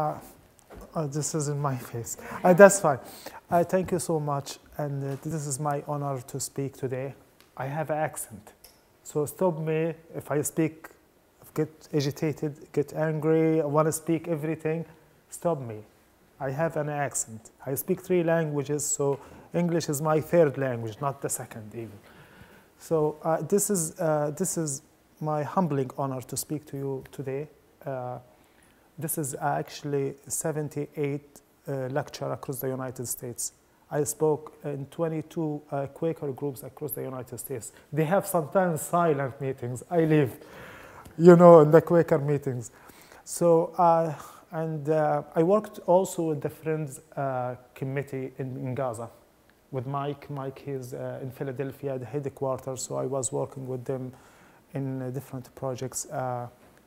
Uh, uh, this is in my face. Uh, that's fine. Uh, thank you so much. And uh, this is my honor to speak today. I have an accent. So stop me if I speak, get agitated, get angry, I want to speak everything. Stop me. I have an accent. I speak three languages, so English is my third language, not the second even. So uh, this, is, this is my humbling honor to speak to you today. This is actually 78 uh, lecture across the United States. I spoke in 22 uh, Quaker groups across the United States. They have sometimes silent meetings. I live, you know, in the Quaker meetings. So, uh, and uh, I worked also with the Friends uh, Committee in, in, Gaza with Mike. Mike is uh, in Philadelphia, the headquarters, so I was working with them in uh, different projects.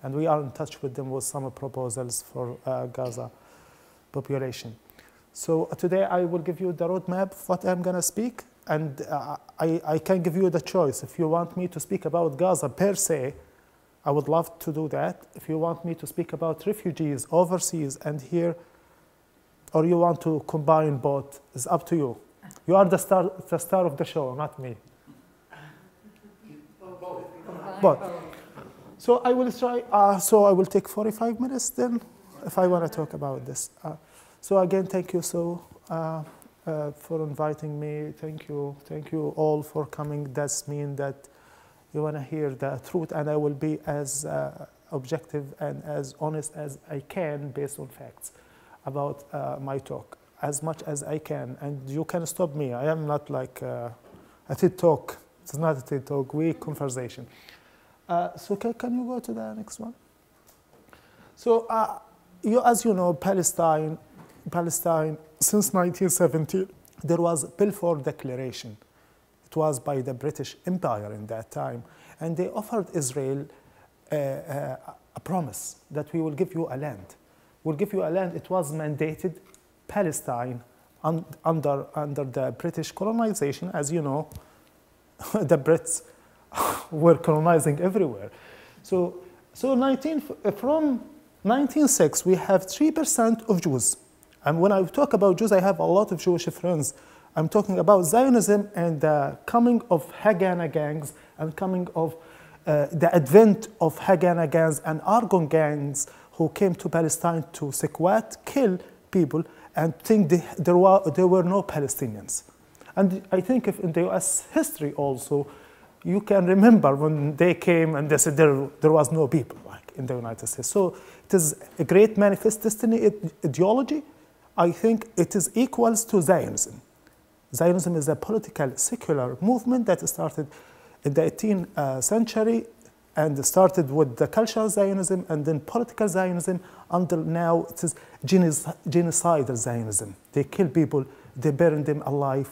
And we are in touch with them with some proposals for Gaza population. So today I will give you the roadmap of what I'm going to speak, and uh, I, I can give you the choice. If you want me to speak about Gaza per se, I would love to do that. If you want me to speak about refugees overseas and here, or you want to combine both, it's up to you. You are the star, the star of the show, not me. But so I will try. Uh, so I will take 45 minutes then, if I want to talk about this. Uh, so again, thank you so uh, uh, for inviting me. Thank you, thank you all for coming. That's mean that you want to hear the truth, and I will be as uh, objective and as honest as I can based on facts about uh, my talk, as much as I can. And you can stop me. I am not like a TED talk. It's not a TED talk. We conversation. Uh, so can, can you go to the next one? So you, as you know, Palestine Palestine since 1970, there was Balfour Declaration. It was by the British Empire in that time. And they offered Israel uh, uh, a promise that we will give you a land. We'll give you a land. It was mandated Palestine un under, under the British colonization. As you know, the Brits were colonizing everywhere. So, so 19, from 1906, we have 3% of Jews and when I talk about Jews, I have a lot of Jewish friends. I'm talking about Zionism and the coming of Haganah gangs and coming of uh, the advent of Haganah gangs and Irgun gangs who came to Palestine to sequat, kill people, and think they, there, were, there were no Palestinians. And I think if in the US history also, you can remember when they came and they said there, there was no people like in the United States. So it is a great manifest destiny ideology I think it is equals to Zionism. Zionism is a political, secular movement that started in the 18th uh, century and started with the cultural Zionism and then political Zionism until now it is genocidal Zionism. They kill people, they burn them alive.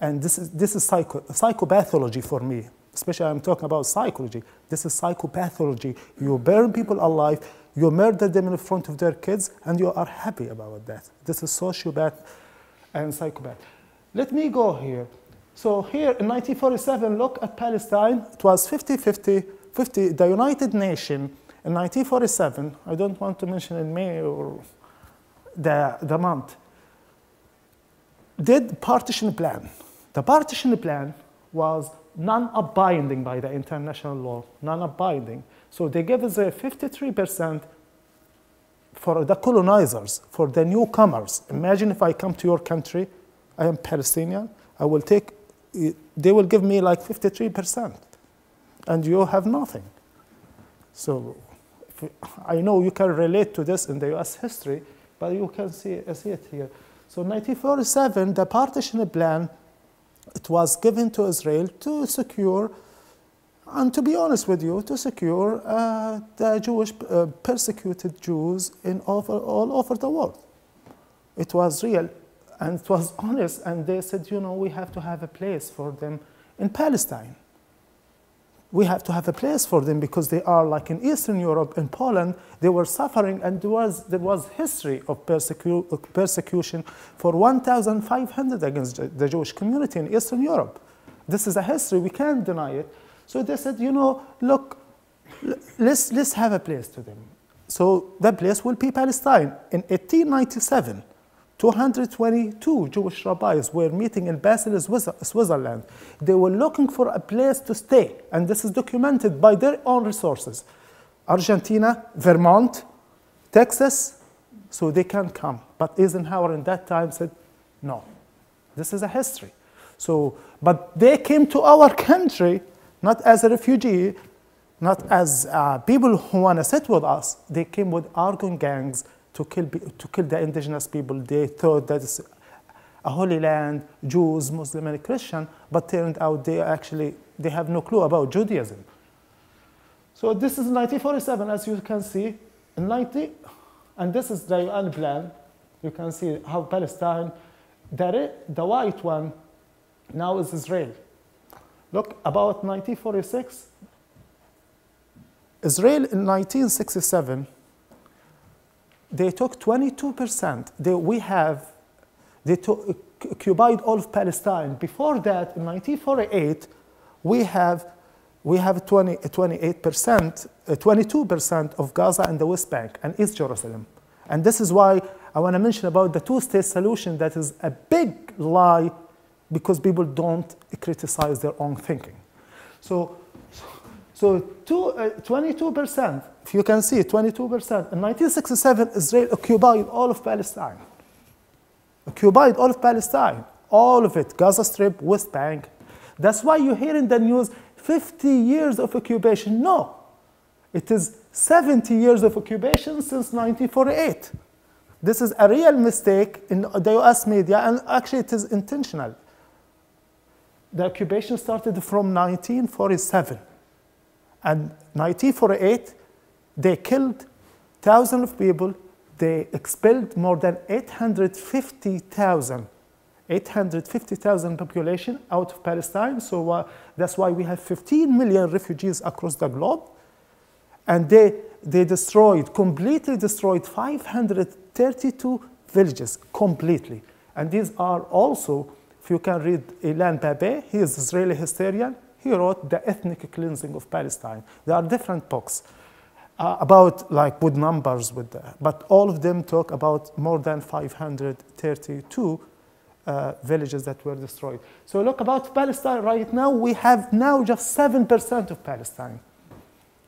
And this is, this is psycho, psychopathology for me, especially I'm talking about psychology. This is psychopathology. You burn people alive, you murder them in front of their kids, and you are happy about that. This is sociopath and psychopath. Let me go here. So here in 1947, look at Palestine. It was 50-50, 50, the United Nations in 1947, I don't want to mention in May or the, the month, did partition plan. The partition plan was non-abiding by the international law, non-abiding. So they gave us a 53% for the colonizers, for the newcomers. Imagine if I come to your country, I am Palestinian, I will take, they will give me like 53%, and you have nothing. So I know you can relate to this in the US history, but you can see, see it here. So 1947, the partition plan, it was given to Israel to secure and to be honest with you, to secure uh, the Jewish uh, persecuted Jews in over, all over the world. It was real and it was honest, and they said, you know, we have to have a place for them in Palestine. We have to have a place for them because they are like in Eastern Europe, in Poland, they were suffering, and there was, there was history of persecu persecution for 1,500 against the Jewish community in Eastern Europe. This is a history, we can't deny it. So they said, you know, look, let's, let's have a place to them. so that place will be Palestine. In 1897, 222 Jewish rabbis were meeting in Basel, Switzerland. They were looking for a place to stay, and this is documented by their own resources. Argentina, Vermont, Texas, so they can come. But Eisenhower in that time said, no, this is a history. So, but they came to our country not as a refugee, not as uh, people who want to sit with us. They came with Irgun gangs to kill, to kill the indigenous people. They thought that it's a holy land, Jews, Muslim, and Christian, but turned out they actually they have no clue about Judaism. So this is 1947, as you can see, in 90, and this is the UN plan. You can see how Palestine, the, the white one, now is Israel. Look, about 1946, Israel in 1967, they took 22%. They, we have, they took, occupied all of Palestine. Before that, in 1948, we have, we have 20, 28%, 22% uh, of Gaza and the West Bank and East Jerusalem. And this is why I want to mention about the two-state solution that is a big lie because people don't criticize their own thinking. So, so two, uh, 22%, if you can see, 22%. In 1967, Israel occupied all of Palestine. Occupied all of Palestine, all of it, Gaza Strip, West Bank. That's why you hear in the news 50 years of occupation. No, it is 70 years of occupation since 1948. This is a real mistake in the US media, and actually it is intentional. The occupation started from 1947. And 1948, they killed thousands of people. They expelled more than 850,000 850,000 population out of Palestine. So uh, that's why we have 15 million refugees across the globe. And they, they destroyed, completely destroyed 532 villages completely. And these are also if you can read Ilan Pappé, he is Israeli historian. He wrote The Ethnic Cleansing of Palestine. There are different books uh, about like with numbers, with the, but all of them talk about more than 532 uh, villages that were destroyed. So look about Palestine right now, we have now just 7% of Palestine.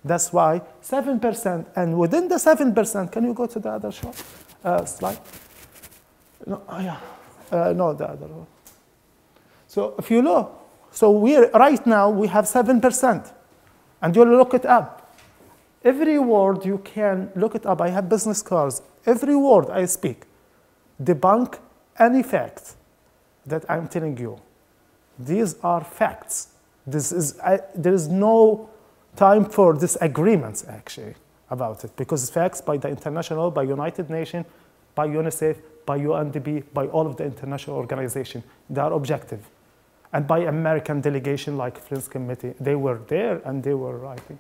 That's why 7%, and within the 7%, can you go to the other shot, uh, slide? No, oh yeah, uh, no, the other one. So if you look, so we right now we have 7%, and you look it up. Every word you can look it up. I have business cards. Every word I speak debunk any fact that I'm telling you. These are facts. This is, I, there is no time for disagreements actually about it because facts by the international, by United Nations, by UNICEF, by UNDP, by all of the international organizations. They are objective and by American delegation like Flynn Committee. They were there and they were writing.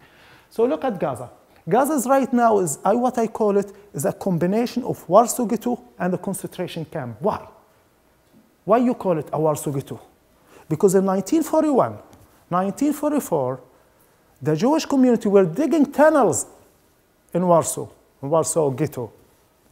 So look at Gaza. Gaza right now is I, what I call it is a combination of Warsaw Ghetto and a concentration camp. Why? Why you call it a Warsaw Ghetto? Because in 1941, 1944, the Jewish community were digging tunnels in Warsaw, in Warsaw Ghetto.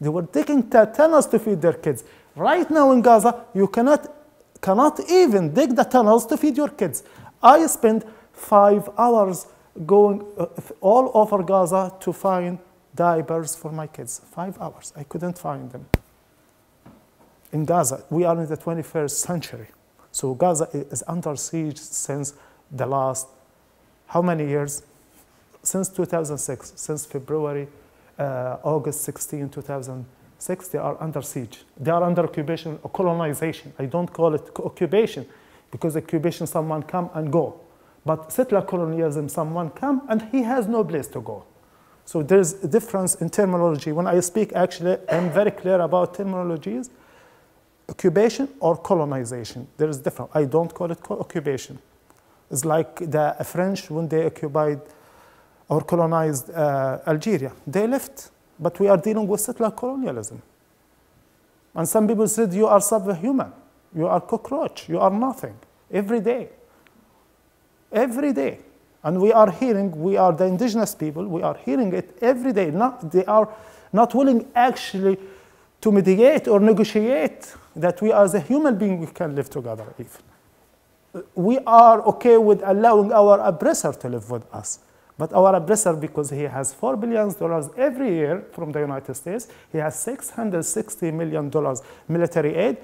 They were digging tunnels to feed their kids. Right now in Gaza, you cannot cannot even dig the tunnels to feed your kids. I spent five hours going uh, all over Gaza to find diapers for my kids. Five hours. I couldn't find them. In Gaza, we are in the 21st century. So Gaza is under siege since the last, how many years? Since 2006, since February, uh, August 16, 2000. Six, they are under siege. They are under occupation or colonization. I don't call it occupation because occupation, someone come and go. But settler colonialism, someone come and he has no place to go. So there's a difference in terminology. When I speak, actually, I'm very clear about terminologies. Occupation or colonization. There is different. I don't call it occupation. It's like the French when they occupied or colonized uh, Algeria. They left but we are dealing with settler colonialism. And some people said, you are subhuman. You are cockroach. You are nothing. Every day. Every day. And we are hearing, we are the indigenous people, we are hearing it every day. Not, they are not willing actually to mediate or negotiate that we as a human being we can live together even. We are okay with allowing our oppressor to live with us. But our oppressor, because he has $4 billion every year from the United States, he has $660 million military aid.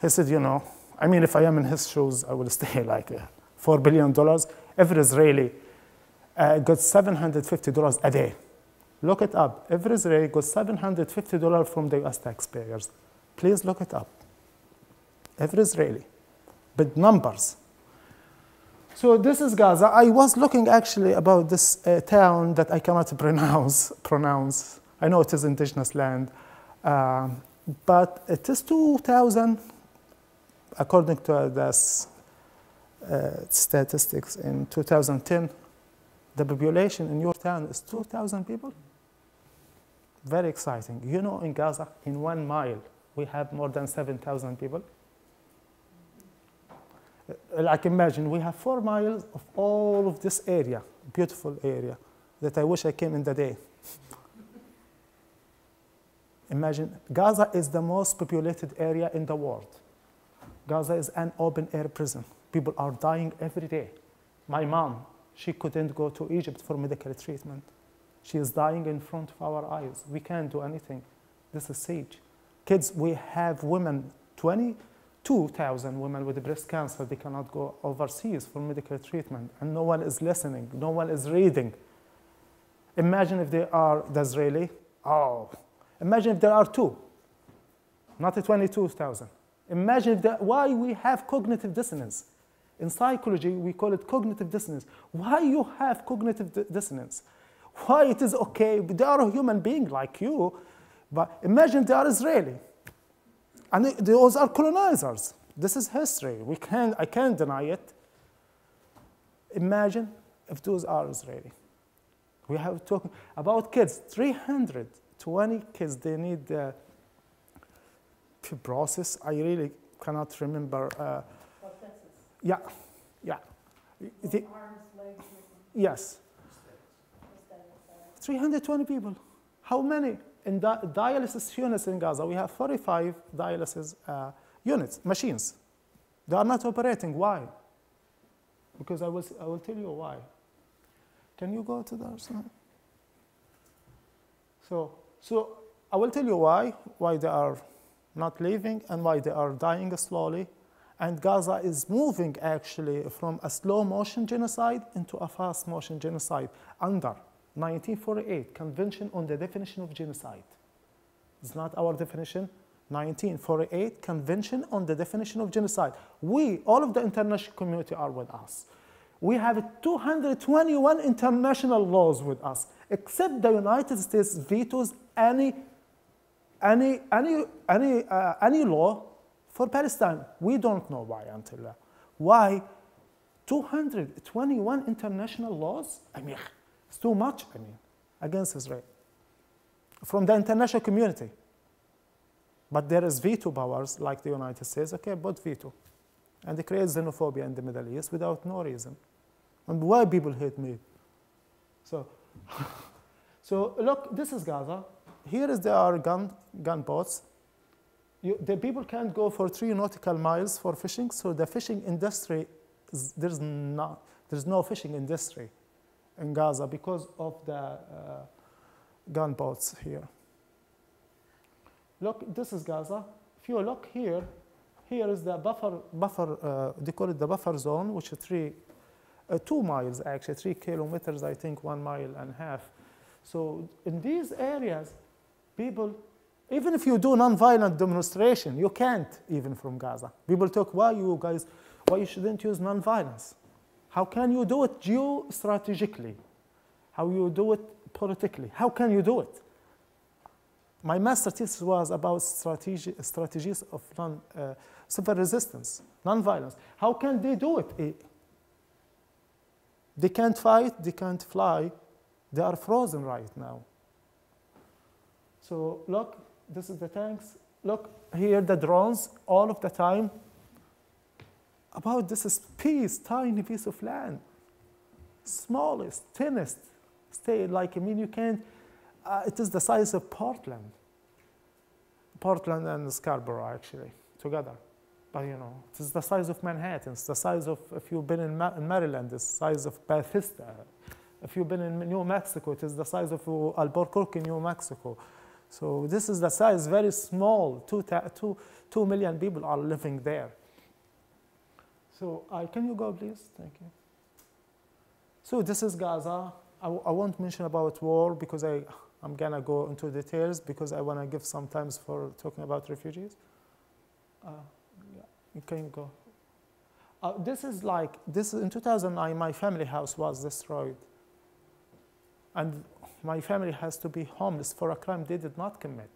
He said, you know, I mean, if I am in his shoes, I will stay like uh, $4 billion. Every Israeli uh, got $750 a day. Look it up. Every Israeli got $750 from the US taxpayers. Please look it up. Every Israeli. But numbers. So this is Gaza. I was looking actually about this uh, town that I cannot pronounce. pronounce. I know it is indigenous land, um, but it is 2,000, according to this uh, statistics in 2010. The population in your town is 2,000 people. Very exciting. You know, in Gaza, in one mile, we have more than 7,000 people. Like imagine we have four miles of all of this area, beautiful area, that I wish I came in the day. imagine Gaza is the most populated area in the world. Gaza is an open air prison. People are dying every day. My mom, she couldn't go to Egypt for medical treatment. She is dying in front of our eyes. We can't do anything. This is siege. Kids, we have women, 20, 2,000 women with breast cancer, they cannot go overseas for medical treatment, and no one is listening, no one is reading. Imagine if they are the Israeli. Oh, imagine if there are two, not 22,000. Imagine there, why we have cognitive dissonance. In psychology, we call it cognitive dissonance. Why you have cognitive dissonance? Why it is okay? They are a human being like you, but imagine they are Israeli. And those are colonizers. This is history. We can't, I can't deny it. Imagine if those are Israeli. We have talking about kids, 320 kids, they need uh, to process. I really cannot remember. Uh, yeah, yeah. The, yes. 320 people. How many? In di dialysis units in Gaza, we have 45 dialysis uh, units, machines. They are not operating. Why? Because I will, I will tell you why. Can you go to the slide? So, so I will tell you why, why they are not living and why they are dying slowly. And Gaza is moving actually from a slow motion genocide into a fast motion genocide under 1948 Convention on the Definition of Genocide. It's not our definition. 1948 Convention on the Definition of Genocide. We, all of the international community are with us. We have 221 international laws with us, except the United States vetoes any, any, any, any, uh, any law for Palestine. We don't know why until now. Why 221 international laws? I mean, it's too much, I mean, against Israel from the international community. But there is veto powers like the United States, okay, but veto. And it creates xenophobia in the Middle East without no reason. And why people hate me? So, so look, this is Gaza. Here is there are gun, gunboats. The people can't go for three nautical miles for fishing, so the fishing industry, is, there's, not, there's no fishing industry in Gaza because of the uh, gunboats here. Look, this is Gaza. If you look here, here is the buffer, buffer uh, they call it the buffer zone, which is three, uh, two miles actually, three kilometers, I think one mile and a half. So in these areas, people, even if you do non-violent demonstration, you can't even from Gaza. People talk, why you guys, why you shouldn't use non-violence? How can you do it geostrategically? How you do it politically? How can you do it? My master thesis was about strategy, strategies of non, uh, civil resistance, non-violence. How can they do it? They can't fight, they can't fly, they are frozen right now. So look, this is the tanks. Look here, the drones all of the time about this is piece, tiny piece of land. smallest, thinnest state. Like, I mean, you can't, uh, it is the size of Portland. Portland and Scarborough, actually, together. But, you know, it is the size of Manhattan. It's the size of, if you've been in, Ma in Maryland, it's the size of Bethesda. If you've been in New Mexico, it is the size of Albuquerque, New Mexico. So this is the size, very small, two, two, two million people are living there. So uh, can you go, please? Thank you. So this is Gaza. I, I won't mention about war because I, I'm going to go into details because I want to give some time for talking about refugees. Uh, yeah, can you go? Uh, this is like, this in 2009, my family house was destroyed. And my family has to be homeless for a crime they did not commit.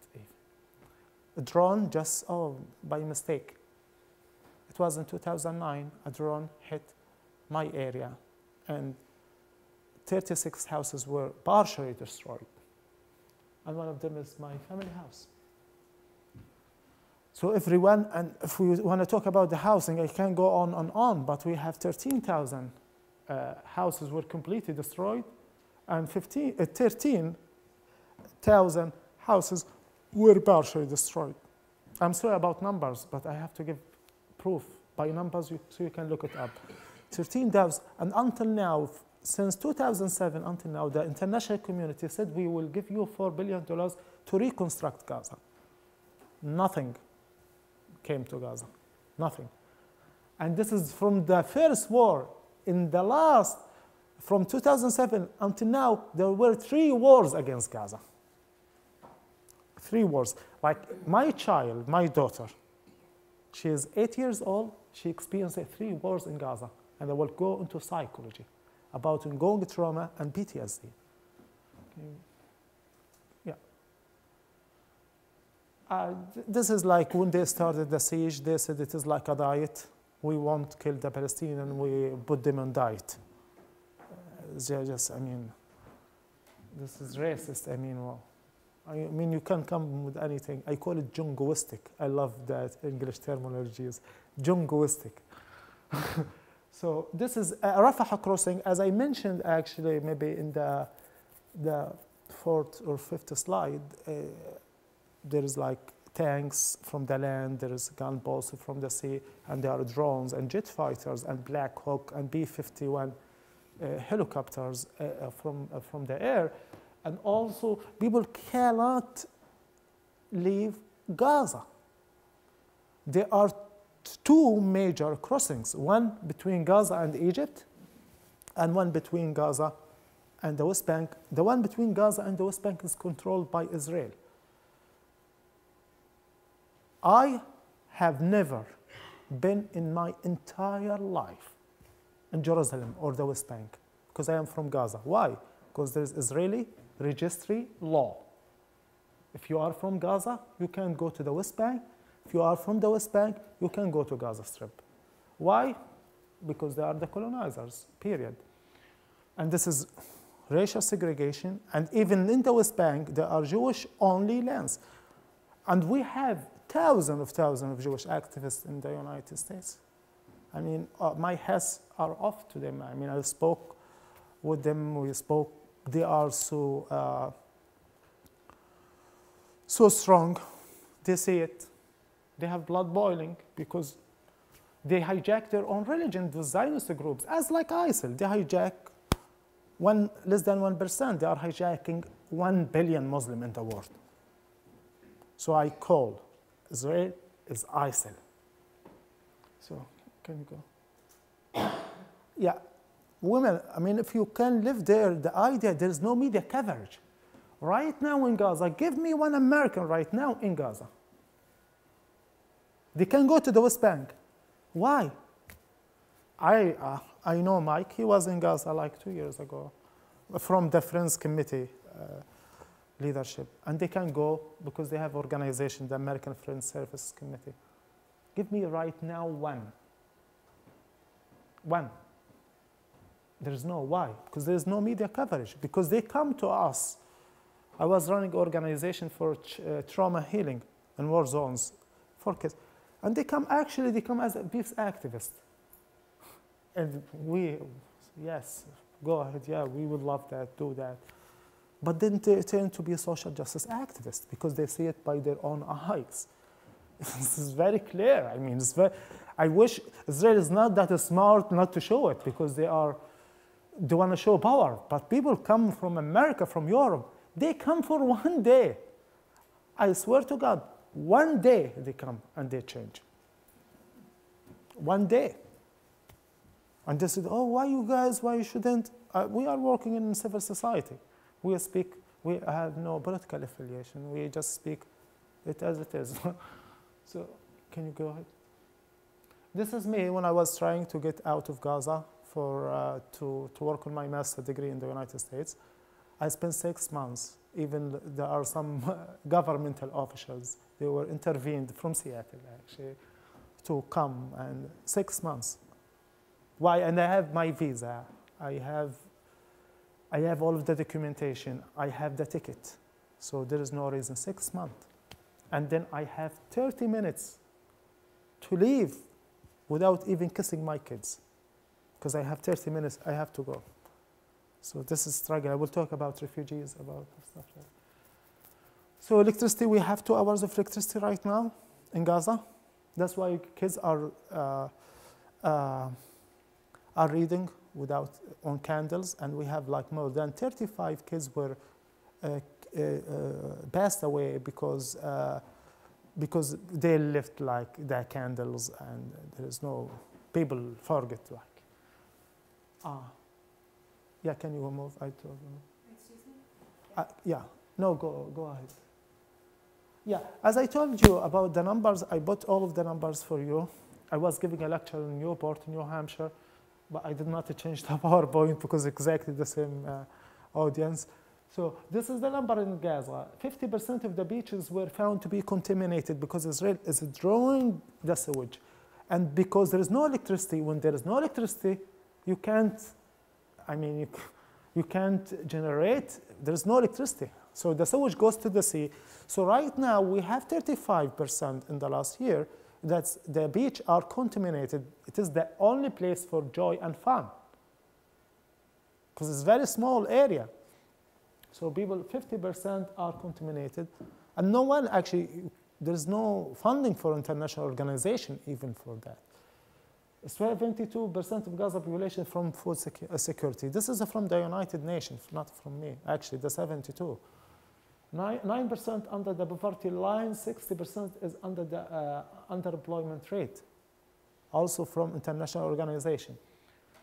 A drone just, oh, by mistake. It was in 2009, a drone hit my area and 36 houses were partially destroyed. And one of them is my family house. So everyone, and if we want to talk about the housing, I can go on and on, but we have 13,000 uh, houses were completely destroyed and 15, uh, 13,000 houses were partially destroyed. I'm sorry about numbers, but I have to give proof by numbers so you can look it up. 13,000, and until now, since 2007 until now, the international community said we will give you $4 billion to reconstruct Gaza. Nothing came to Gaza. Nothing. And this is from the first war. In the last from 2007 until now, there were three wars against Gaza. Three wars. Like my child, my daughter, she is eight years old. She experienced three wars in Gaza. And I will go into psychology about ongoing trauma and PTSD. Okay. Yeah. Uh, this is like when they started the siege, they said it is like a diet. We won't kill the Palestinians, we put them on diet just, I mean, this is racist. I mean, well, I mean, you can come with anything. I call it jingoistic. I love that English terminology is jingoistic. so this is a Rafah crossing, as I mentioned actually maybe in the, the fourth or fifth slide, uh, there is like tanks from the land, there is gunboats from the sea, and there are drones and jet fighters and Black Hawk and B-51 uh, helicopters uh, uh, from, from the air. And also, people cannot leave Gaza. There are two major crossings, one between Gaza and Egypt, and one between Gaza and the West Bank. The one between Gaza and the West Bank is controlled by Israel. I have never been in my entire life in Jerusalem or the West Bank because I am from Gaza. Why? Because there's Israeli registry law. If you are from Gaza, you can go to the West Bank. If you are from the West Bank, you can go to Gaza Strip. Why? Because they are the colonizers, period. And this is racial segregation. And even in the West Bank, there are Jewish only lands. And we have thousands of thousands of Jewish activists in the United States. I mean, uh, my hats are off to them. I mean, I spoke with them, we spoke, they are so, uh, so strong. They say it. They have blood boiling because they hijack their own religion, the Zionist groups, as like ISIL. They hijack one, less than 1%. They are hijacking 1 billion Muslim in the world. So I call Israel is ISIL. So can you go? yeah, women, I mean, if you can live there, the idea there's no media coverage. Right now in Gaza, give me one American right now in Gaza. They can go to the West Bank. Why? I, uh, I know Mike, he was in Gaza like two years ago from the Friends Committee uh, leadership. And they can go because they have organization, the American Friends Service Committee. Give me right now one one. There's no why, because there's no media coverage, because they come to us. I was running organization for uh, trauma healing in war zones for kids. And they come, actually, they come as a peace activist. And we, yes, go ahead, yeah, we would love that, do that. But then they turn to be a social justice activists because they see it by their own eyes. this is very clear. I mean, very, I wish Israel is not that smart not to show it because they are, they want to show power. But people come from America, from Europe, they come for one day. I swear to God, one day they come and they change. One day. And they said, oh, why you guys, why you shouldn't? Uh, we are working in civil society. We speak, we have no political affiliation. We just speak it as it is. so can you go ahead? This is me when I was trying to get out of Gaza for, uh, to, to work on my master's degree in the United States. I spent six months. Even there are some governmental officials, they were intervened from Seattle actually to come and six months. Why? And I have my visa. I have, I have all of the documentation. I have the ticket. So there is no reason. Six months. And then I have 30 minutes to leave without even kissing my kids. Because I have 30 minutes, I have to go. So this is struggle. I will talk about refugees, about stuff like. So electricity, we have two hours of electricity right now in Gaza. That's why kids are, uh, uh, are reading without on candles, and we have like more than 35 kids were uh, uh, uh passed away because uh, because they left like their candles, and there is no people forget like. Ah, yeah. Can you move? I told you. Excuse me. yeah. No, go go ahead. Yeah, as I told you about the numbers, I bought all of the numbers for you. I was giving a lecture in Newport, New Hampshire, but I did not change the PowerPoint because exactly the same uh, audience. So this is the number in Gaza. 50% of the beaches were found to be contaminated because Israel is drawing the sewage. And because there is no electricity, when there is no electricity, you can't, I mean, you, you can't generate, there is no electricity. So the sewage goes to the sea. So right now we have 35% in the last year that the beach are contaminated. It is the only place for joy and fun because it's a very small area. So people, 50% are contaminated, and no one actually, there's no funding for international organization even for that. 72% of Gaza population from food uh, security. This is from the United Nations, not from me. Actually, the 72. 9% under the poverty line, 60% is under the uh, underemployment rate, also from international organization.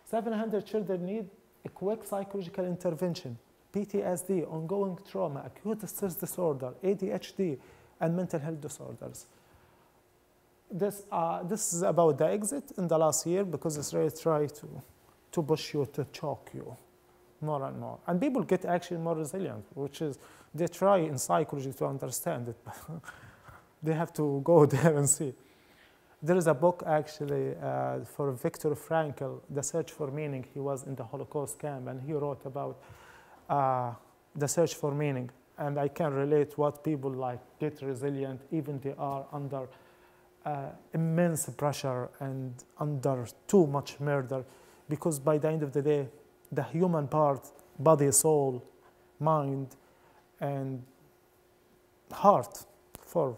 700 children need a quick psychological intervention, PTSD, ongoing trauma, acute stress disorder, ADHD, and mental health disorders. This, uh, this is about the exit in the last year because Israel tried to, to push you, to choke you more and more. And people get actually more resilient, which is they try in psychology to understand it, they have to go there and see. There is a book actually uh, for Viktor Frankl, The Search for Meaning. He was in the Holocaust camp and he wrote about uh, the search for meaning. And I can relate what people like get resilient, even they are under uh, immense pressure and under too much murder, because by the end of the day, the human part, body, soul, mind, and heart for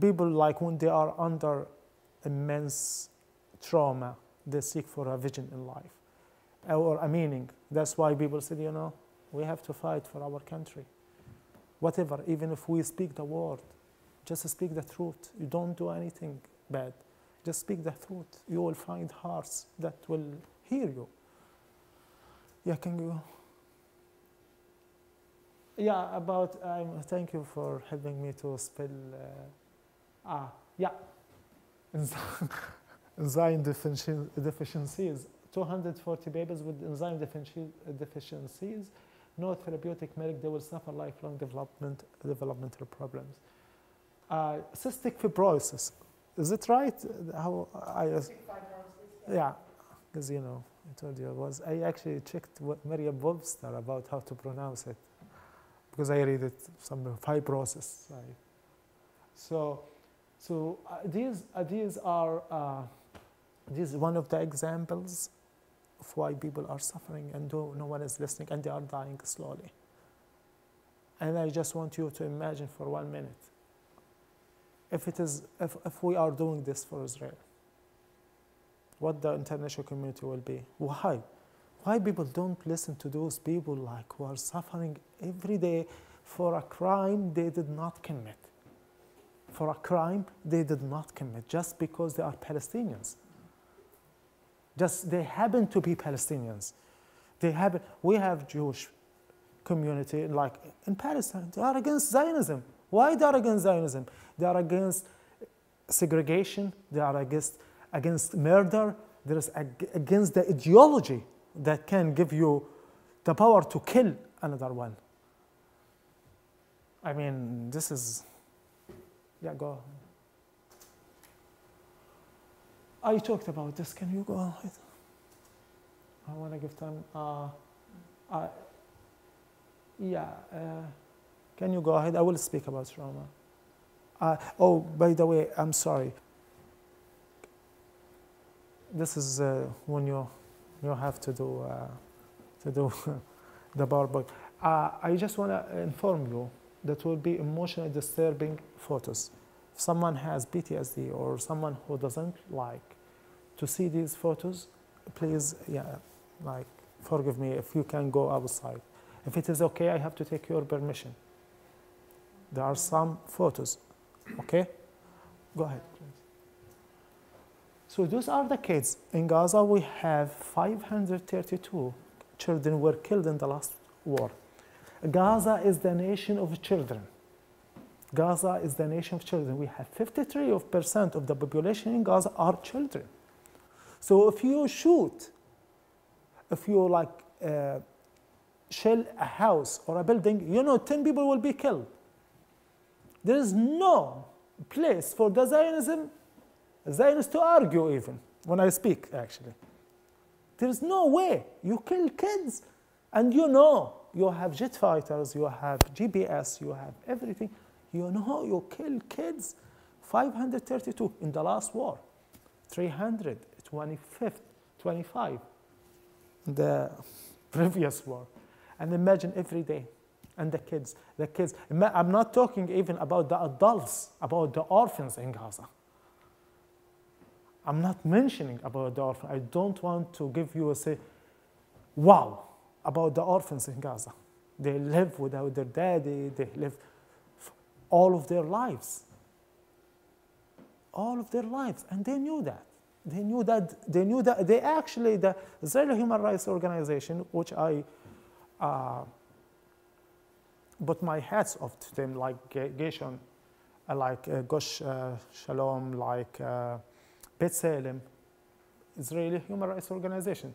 people like when they are under immense trauma, they seek for a vision in life or a meaning. That's why people said, you know, we have to fight for our country. Whatever, even if we speak the word, just speak the truth. You don't do anything bad. Just speak the truth. You will find hearts that will hear you. Yeah, can you? Yeah, about, um, thank you for helping me to spell, uh, ah, yeah, enzyme deficiencies. 240 babies with enzyme deficiencies, no therapeutic milk, they will suffer lifelong development, developmental problems. Uh, cystic fibrosis, is it right? How I, yeah, because you know, I told you I was. I actually checked what Merriam-Webster about how to pronounce it because I read it some fibrosis. Right? So, so uh, these uh, these are uh, this is one of the examples of why people are suffering and do, no one is listening and they are dying slowly. And I just want you to imagine for one minute if it is if, if we are doing this for Israel, what the international community will be. Why? Why people don't listen to those people like who are suffering every day for a crime they did not commit? For a crime they did not commit just because they are Palestinians. Just they happen to be Palestinians. They happen. We have Jewish community like in Palestine. They are against Zionism. Why they are against Zionism? They are against segregation. They are against against murder. Is ag- against the ideology that can give you the power to kill another one. I mean, this is. Yeah, go. I talked about this. Can you go ahead? I want to give time. Uh, uh, yeah. Uh, can you go ahead? I will speak about trauma. Uh, oh, by the way, I'm sorry. This is uh, when you you have to do uh, to do the PowerPoint. Uh, I just want to inform you that will be emotionally disturbing photos. If someone has PTSD or someone who doesn't like to see these photos, please, yeah, like forgive me if you can go outside. If it is okay, I have to take your permission. There are some photos, okay? Go ahead, please. So those are the kids. In Gaza, we have 532 children were killed in the last war. Gaza is the nation of children. Gaza is the nation of children. We have 53% of the population in Gaza are children. So if you shoot, if you like uh, shell a house or a building, you know 10 people will be killed. There is no place for the Zionism, Zionists to argue even when I speak actually. There is no way you kill kids and you know you have jet fighters, you have GPS, you have everything. You know you kill kids. 532 in the last war, 325, 25 in the previous war. And imagine every day. And the kids, the kids. I'm not talking even about the adults, about the orphans in Gaza. I'm not mentioning about the orphans. I don't want to give you a say, wow, about the orphans in Gaza. They live without their daddy, they live all of their lives. All of their lives. And they knew that. They knew that, they knew that, they actually, the Israeli Human Rights Organization, which I uh, put my hats off to them, like Ge- Geshon, uh, like uh, Gosh uh, Shalom, like uh, B'Tselem, Israeli Human Rights Organization.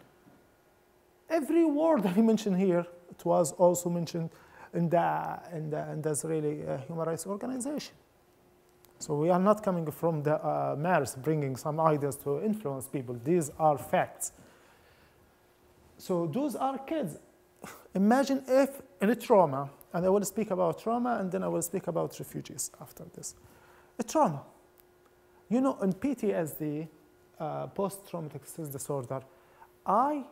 Every word that I mentioned here, it was also mentioned in the, in the, in the Israeli uh, Human Rights Organization. So we are not coming from the uh, bringing some ideas to influence people. These are facts. So those are kids. Imagine if in a trauma, and I will speak about trauma and then I will speak about refugees after this. A trauma. You know, in PTSD, uh, post-traumatic stress disorder, I,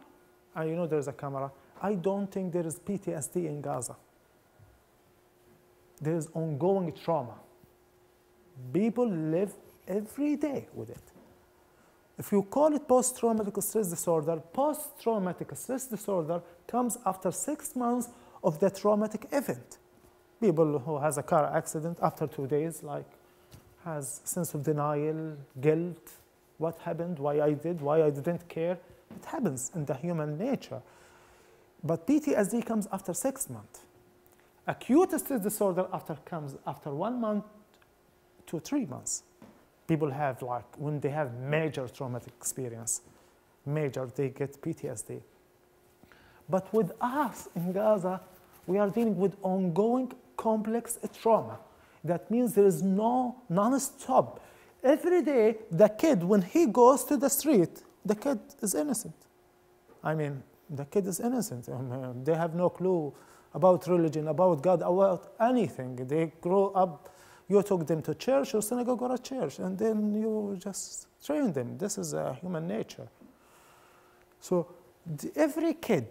I, you know there's a camera, I don't think there is PTSD in Gaza. There is ongoing trauma. People live every day with it. If you call it post-traumatic stress disorder, post-traumatic stress disorder comes after six months of the traumatic event. People who has a car accident after two days, like, has sense of denial, guilt, what happened, why I did, why I didn't care. It happens in the human nature. But PTSD comes after six months. Acute stress disorder after comes after one month to three months. People have like when they have major traumatic experience, major, they get PTSD. But with us in Gaza, we are dealing with ongoing complex trauma. That means there is no non-stop. Every day, the kid, when he goes to the street, the kid is innocent. I mean, the kid is innocent. Um, uh, they have no clue about religion, about God, about anything. They grow up, you took them to church or synagogue or a church, and then you just train them. This is uh, human nature. So Every kid,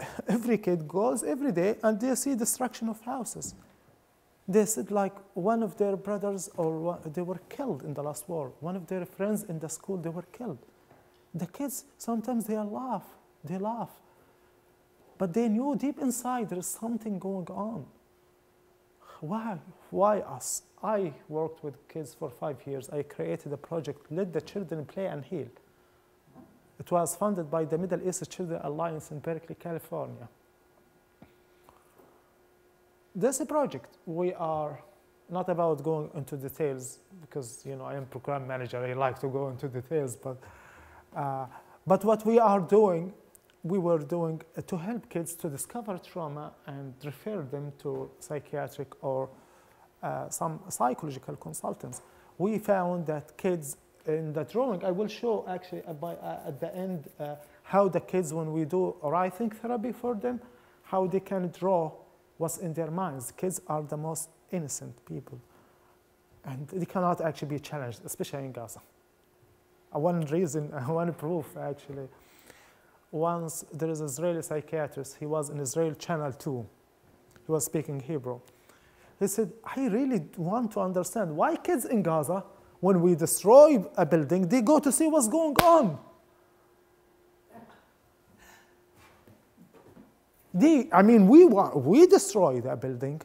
every kid goes every day and they see destruction of houses. They said like one of their brothers or one, they were killed in the last war. One of their friends in the school they were killed. The kids sometimes they laugh, they laugh, but they knew deep inside there is something going on. Why? Why us? I worked with kids for five years. I created a project, Let the Children Play and Heal. It was funded by the Middle East Children Alliance in Berkeley, California. This project, we are not about going into details because you know I am program manager. I like to go into details, but uh, but what we are doing, we were doing to help kids to discover trauma and refer them to psychiatric or uh, some psychological consultants. We found that kids in the drawing, I will show actually uh, by, uh, at the end uh, how the kids, when we do writing therapy for them, how they can draw what's in their minds. Kids are the most innocent people, and they cannot actually be challenged, especially in Gaza. Uh, One reason, one proof actually, once there is an Israeli psychiatrist, he was in Israel Channel 2, he was speaking Hebrew. He said, I really want to understand why kids in Gaza, when we destroy a building, they go to see what's going on. They, I mean, we, wa- we destroy that building,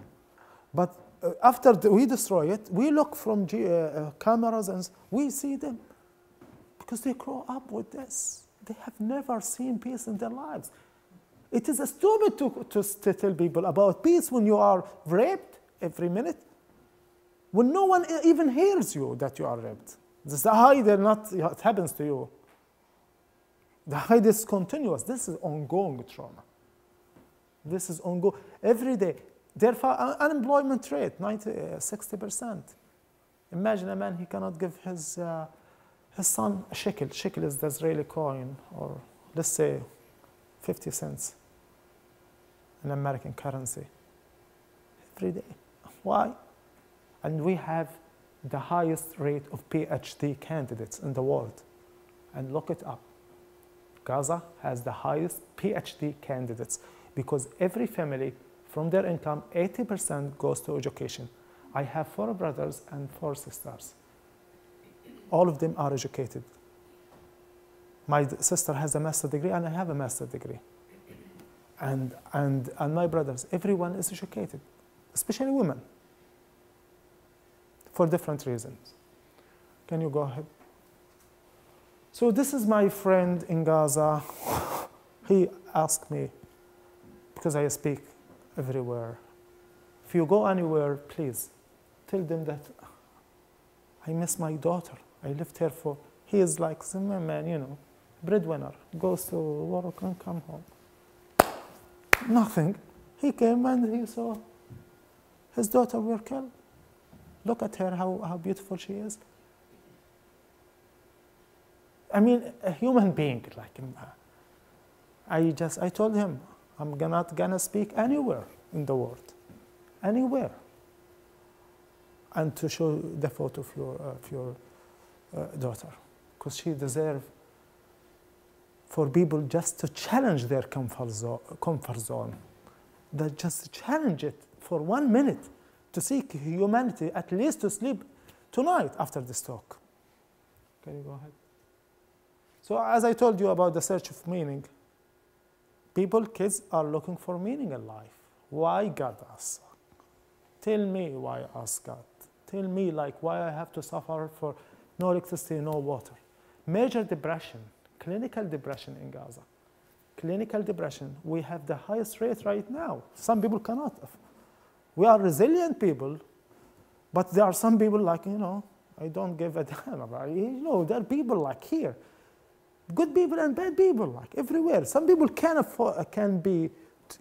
but uh, after the- we destroy it, we look from uh, uh, cameras and we see them because they grow up with this. They have never seen peace in their lives. It is stupid to, to, to tell people about peace when you are raped every minute, when no one even hears you that you are raped. This is the high, they're not, it happens to you. The high is continuous. This is ongoing trauma. This is ongoing every day. Therefore, un- unemployment rate 90, uh, 60%. Imagine a man he cannot give his uh, his son a shekel. Shekel is the Israeli coin, or let's say 50 cents in American currency. Every day. Why? And we have the highest rate of PhD candidates in the world. And look it up. Gaza has the highest PhD candidates because every family, from their income, 80% goes to education. I have four brothers and four sisters. All of them are educated. My sister has a master's degree, and I have a master's degree. And, and, and my brothers, everyone is educated, especially women, for different reasons. Can you go ahead? So, this is my friend in Gaza. He asked me, because I speak everywhere, if you go anywhere, please tell them that I miss my daughter. I lived here for, he is like some man, you know, breadwinner, goes to work and come home. Nothing. He came and he saw his daughter were killed. Look at her, how, how beautiful she is. I mean, a human being like. I just, I told him, I'm not gonna speak anywhere in the world, anywhere. And to show the photo of your, uh, of your uh, daughter, because she deserves for people just to challenge their comfort zone, comfort zone. That just challenge it for one minute to seek humanity, at least to sleep tonight after this talk. Can you go ahead? So, as I told you about the search of meaning, people, kids are looking for meaning in life. Why God us? Tell me why us God. Tell me like why I have to suffer for no electricity, no water. Major depression, clinical depression in Gaza. Clinical depression, we have the highest rate right now. Some people cannot. We are resilient people, but there are some people like, you know, I don't give a damn about. You know, there are people like here. Good people and bad people like everywhere. Some people can afford, can be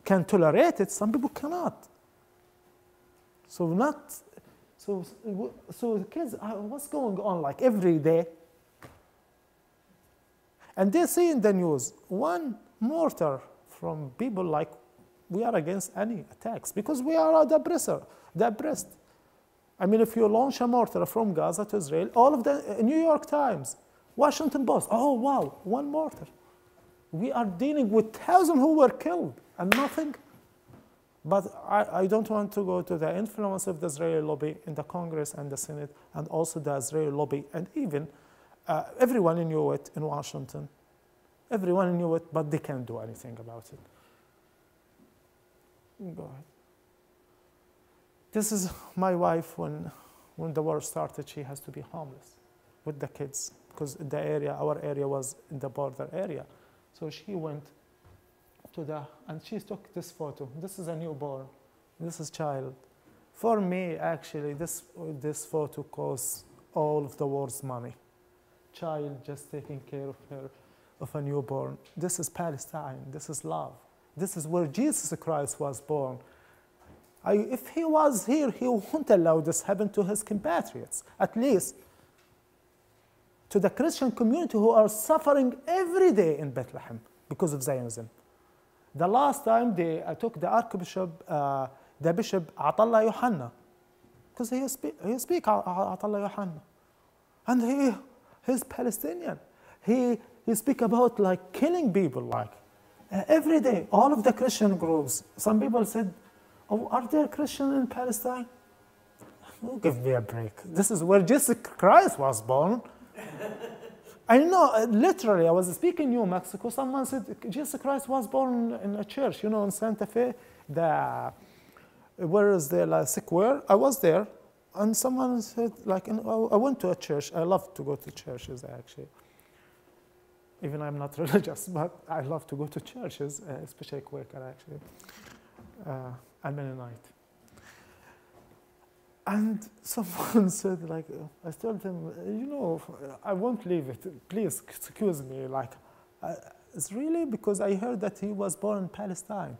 can tolerate it some people cannot. So not so so kids uh, what's going on like every day? And they see in the news one mortar from people like we are against any attacks because we are the oppressor the oppressed i mean if you launch a mortar from gaza to israel all of the uh, new york times Washington Post, oh wow, one mortar. We are dealing with thousands who were killed and nothing. But I, I don't want to go to the influence of the Israeli lobby in the Congress and the Senate, and also the Israeli lobby, and even uh, everyone knew it in Washington. Everyone knew it, but they can't do anything about it. This is my wife when, when the war started, she has to be homeless with the kids because the area, our area was in the border area. So she went to the, and she took this photo. This is a newborn. This is child. For me, actually, this, this photo costs all of the world's money. Child just taking care of her, of a newborn. This is Palestine. This is love. This is where Jesus Christ was born. I, if he was here, he wouldn't allow this happen to his compatriots. At least to the Christian community who are suffering every day in Bethlehem because of Zionism. The last time they I took the Archbishop, uh, the Bishop Atallah Yohanna, because he speak, he speak Atallah Yohanna, and he he's Palestinian. He he speak about like killing people like uh, every day. All of the Christian groups. Some people said, "Oh, are there Christians in Palestine?" Oh, give me a break. This is where Jesus Christ was born. I know, uh, literally, I was speaking in New Mexico. Someone said Jesus Christ was born in a church, you know, in Santa Fe. The where is the like, square? I was there, and someone said, like, I went to a church. I love to go to churches, actually. Even I'm not religious, but I love to go to churches, uh, especially Quaker, actually. Uh, I'm Mennonite. And someone said, like, I told him, you know, I won't leave it. Please excuse me. Like, uh, it's really because I heard that he was born in Palestine.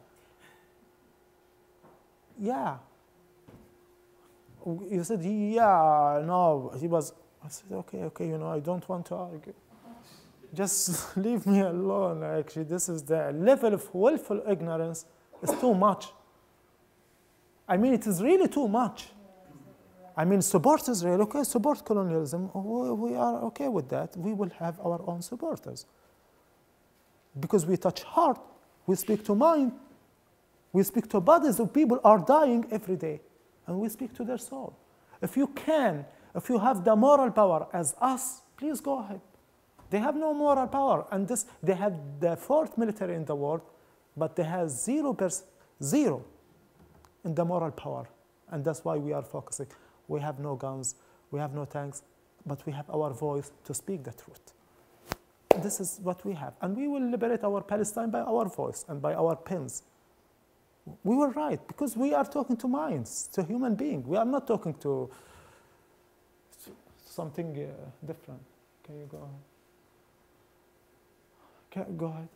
Yeah. You said, yeah, no, he was. I said, okay, okay, you know, I don't want to argue. Just leave me alone. Actually, this is the level of willful ignorance is too much. I mean, it is really too much. I mean, support Israel, okay, support colonialism, oh, we are okay with that. We will have our own supporters. Because we touch heart, we speak to mind, we speak to bodies of people are dying every day, and we speak to their soul. If you can, if you have the moral power as us, please go ahead. They have no moral power, and this they have the fourth military in the world, but they have zero in the moral power, and that's why we are focusing. We have no guns, we have no tanks, but we have our voice to speak the truth. This is what we have. And we will liberate our Palestine by our voice and by our pens. We were right because we are talking to minds, to human beings. We are not talking to something uh, different. Can you go? Can, go ahead.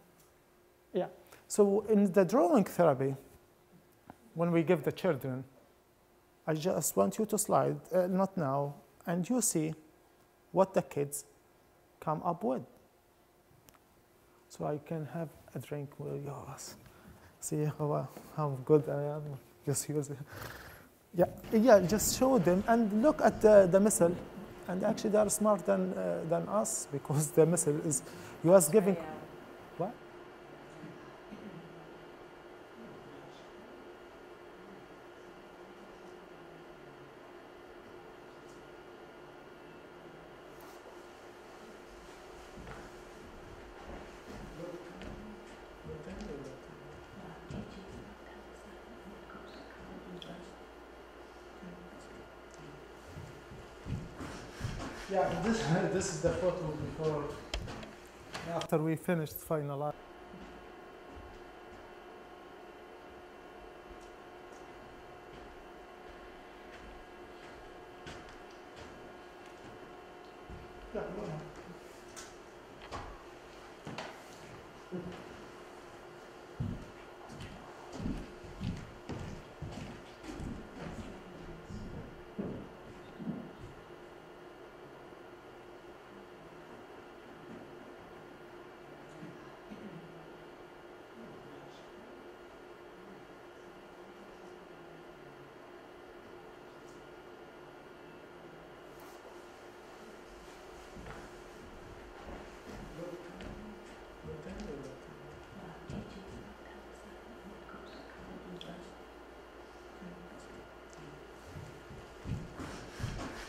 Yeah. So in the drawing therapy, when we give the children, I just want you to slide, uh, not now, and you see what the kids come up with. So I can have a drink with yours. See how, how good I am. Just use it. Yeah, yeah, just show them and look at the, the missile. And actually, they are smarter than, uh, than us because the missile is, US giving. What? Yeah, this, this is the photo before, after we finished finalizing.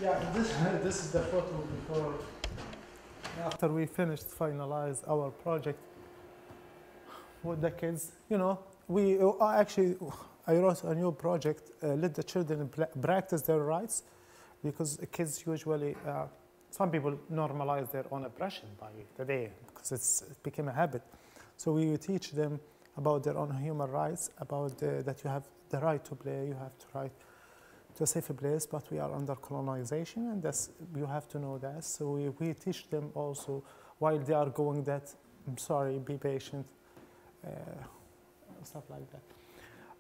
Yeah, this, this is the photo before, after we finished, finalize our project with the kids. You know, we uh, actually, I wrote a new project, uh, let the children practice their rights, because kids usually, uh, some people normalize their own oppression by the day, because it's, it became a habit. So we teach them about their own human rights, about uh, that you have the right to play, you have to right to a safe place, but we are under colonization, and that's, you have to know that. So we, we teach them also while they are going that, I'm sorry, be patient, uh, stuff like that.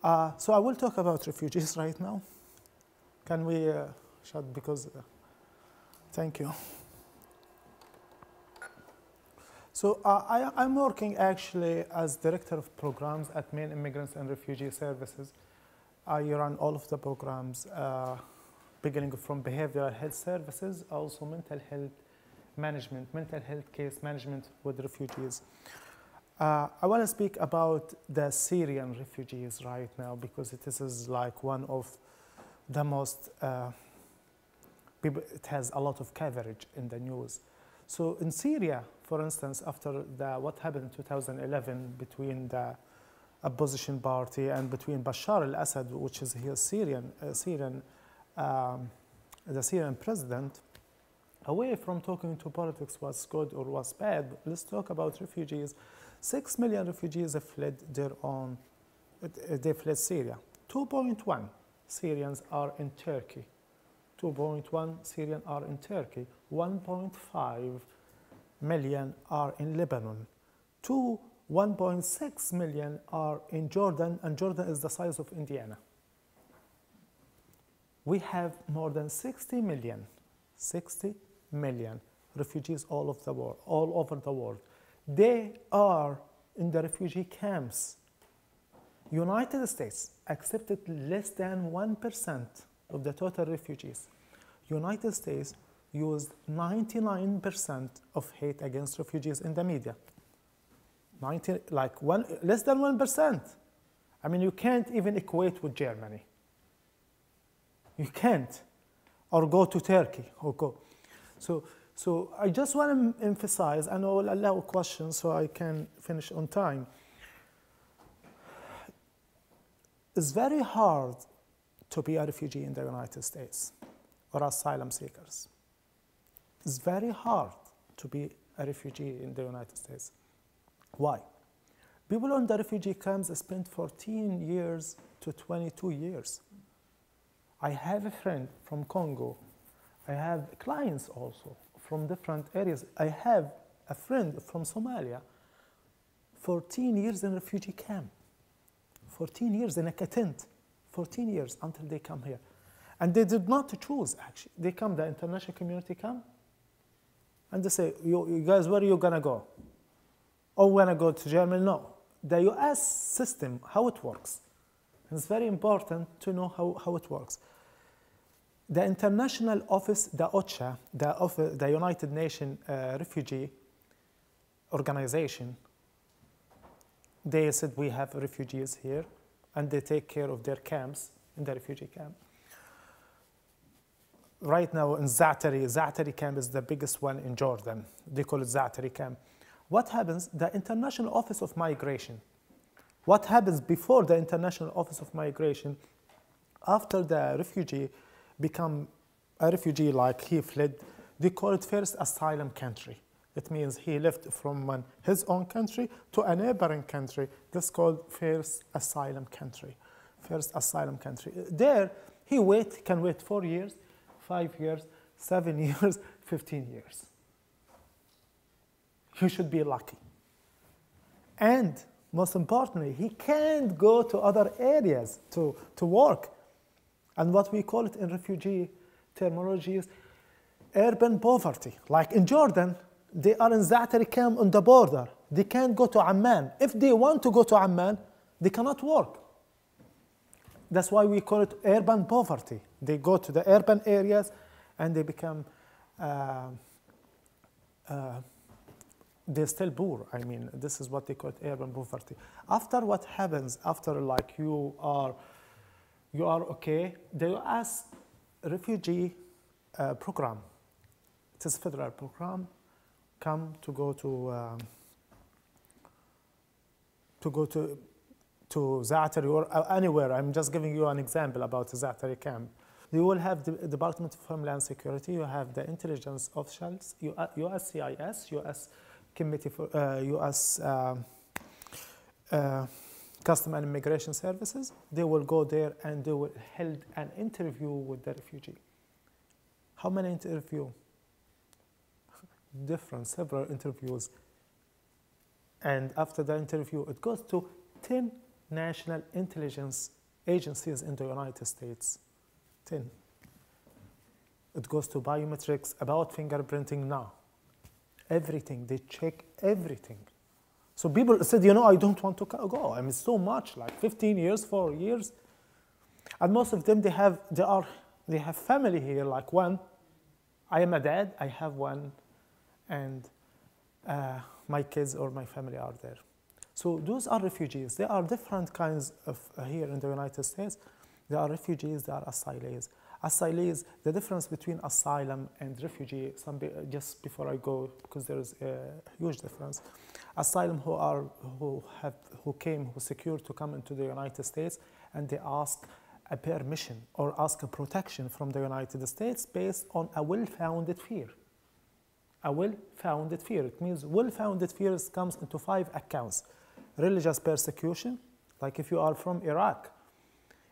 Uh, so I will talk about refugees right now. Can we uh, shut because, uh, thank you. So uh, I, I'm working actually as director of programs at Maine Immigrants and Refugee Services. I run all of the programs, uh, beginning from behavioral health services, also mental health management, mental health case management with refugees. Uh, I want to speak about the Syrian refugees right now because it is like one of the most, uh, it has a lot of coverage in the news. So in Syria, for instance, after the, what happened in 2011 between the opposition party and between Bashar al-Assad, which is here Syrian, uh, Syrian, um, the Syrian president, away from talking to politics was good or was bad, let's talk about refugees. Six million refugees have fled their own, uh, they fled Syria. 2.1 Syrians are in Turkey. 2.1 Syrians are in Turkey. 1.5 million are in Lebanon. 2 1.6 million are in Jordan, and Jordan is the size of Indiana. We have more than 60 million, 60 million refugees all over the world, all over the world. They are in the refugee camps. United States accepted less than 1% of the total refugees. United States used 99% of hate against refugees in the media. 90, like one, less than 1%. I mean, you can't even equate with Germany. You can't. Or go to Turkey or go. So, so I just want to emphasize, and I will allow questions so I can finish on time. It's very hard to be a refugee in the United States or asylum seekers. It's very hard to be a refugee in the United States. Why? People in the refugee camps spend 14 years to 22 years. I have a friend from Congo. I have clients also from different areas. I have a friend from Somalia, 14 years in a refugee camp, 14 years in a tent, 14 years until they come here. And they did not choose, actually. They come, the international community come, and they say, you, you guys, where are you going to go? Oh, when I go to Germany? No. The US system, how it works. It's very important to know how, how it works. The international office, the OCHA, the, office, the United Nations uh, Refugee Organization, they said we have refugees here and they take care of their camps in the refugee camp. Right now in Zaatari, Zaatari camp is the biggest one in Jordan. They call it Zaatari camp. What happens? The International Office of Migration. What happens before the International Office of Migration? After the refugee become a refugee like he fled, they call it first asylum country. It means he left from his own country to a neighboring country. That's called first asylum country. First asylum country. There, he wait, can wait four years, five years, seven years, 15 years. He should be lucky. And most importantly, he can't go to other areas to, to work. And what we call it in refugee terminology is urban poverty. Like in Jordan, they are in Zaatari camp on the border. They can't go to Amman. If they want to go to Amman, they cannot work. That's why we call it urban poverty. They go to the urban areas and they become, uh, uh, they're still poor. I mean, this is what they call urban poverty. After what happens, after like you are, you are okay, they ask refugee uh, program. It is a federal program. Come to go to um, to go to to Zaatari or uh, anywhere. I'm just giving you an example about Zaatari camp. You will have the Department of Homeland Security. You have the intelligence officials, USCIS, U.S. Committee for uh, U.S. Uh, uh, Custom and Immigration Services. They will go there and they will hold an interview with the refugee. How many interview? Different, several interviews. And after the interview, it goes to 10 national intelligence agencies in the United States. 10. It goes to biometrics, about fingerprinting now. Everything, they check everything. So people said, you know, I don't want to go. I mean, so much, like 15 years, four years. And most of them, they have, they are, they have family here, like one. I am a dad, I have one, and uh, my kids or my family are there. So those are refugees. There are different kinds of uh, here in the United States. There are refugees, there are asylees. Asylees, the difference between asylum and refugee, some be, uh, just before I go, because there is a huge difference. Asylum who are who have who came, who secured to come into the United States, and they ask a permission or ask a protection from the United States based on a well-founded fear. A well-founded fear. It means well-founded fears comes into five accounts religious persecution, like if you are from Iraq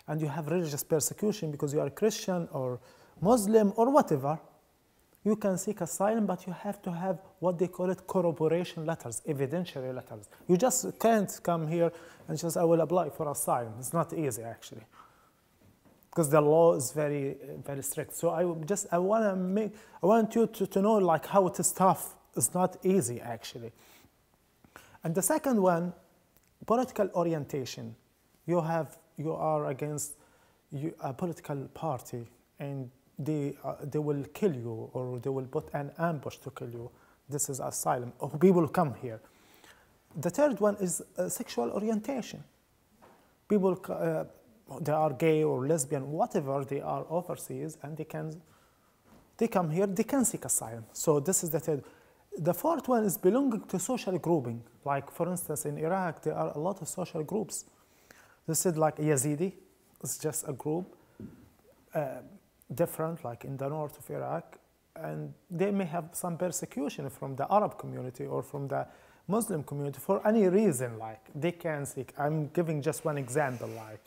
and you have religious persecution because you are Christian or Muslim or whatever, you can seek asylum, but you have to have what they call it corroboration letters, evidentiary letters. You just can't come here and just, I will apply for asylum. It's not easy, actually. Because the law is very, very strict. So I just, I want to make, I want you to, to know like how it is tough. It's not easy, actually. And the second one political orientation. You have you are against you, a political party, and they uh, they will kill you or they will put an ambush to kill you. This is asylum. Or people come here. The third one is uh, sexual orientation. People uh, they are gay or lesbian, whatever they are overseas, and they can they come here. They can seek asylum. So this is the third. The fourth one is belonging to social grouping. Like, for instance, in Iraq, there are a lot of social groups. This is like Yazidi, it's just a group, uh, different, like in the north of Iraq, and they may have some persecution from the Arab community or from the Muslim community for any reason, like they can seek. I'm giving just one example, like.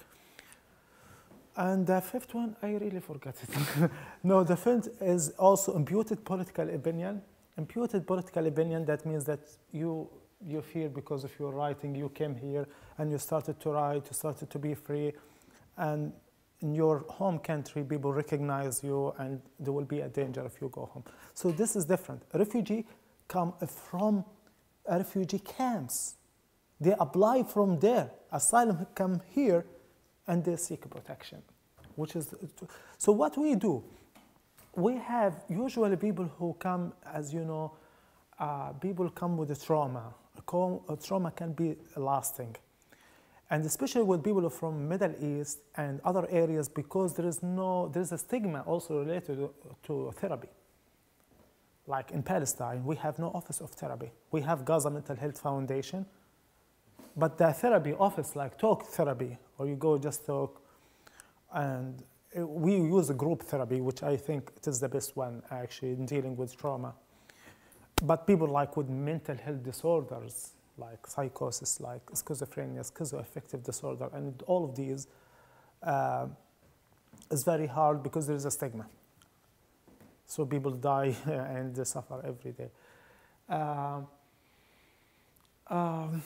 And the fifth one, I really forgot it. no, the fifth is also imputed political opinion imputed political opinion, that means that you, you feel because of your writing, you came here and you started to write, you started to be free, and in your home country, people recognize you and there will be a danger if you go home. So this is different. Refugee come from refugee camps. They apply from there. Asylum come here and they seek protection, which is, so what we do, we have usually people who come, as you know, uh, people come with a trauma. Trauma can be lasting. And especially with people from Middle East and other areas because there is no, there is a stigma also related to, to therapy. Like in Palestine, we have no office of therapy. We have Gaza Mental Health Foundation, but the therapy office, like talk therapy, or you go just talk, and we use group therapy, which I think it is the best one actually in dealing with trauma. But people like with mental health disorders, like psychosis, like schizophrenia, schizoaffective disorder, and all of these uh, is very hard because there is a stigma. So people die and they suffer every day. Uh, um,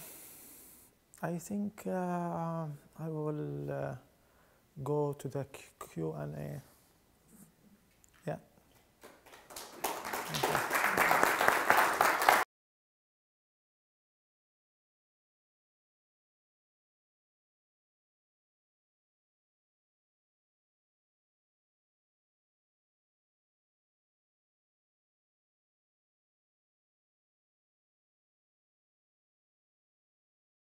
I think uh, I will uh, go to the Q&A.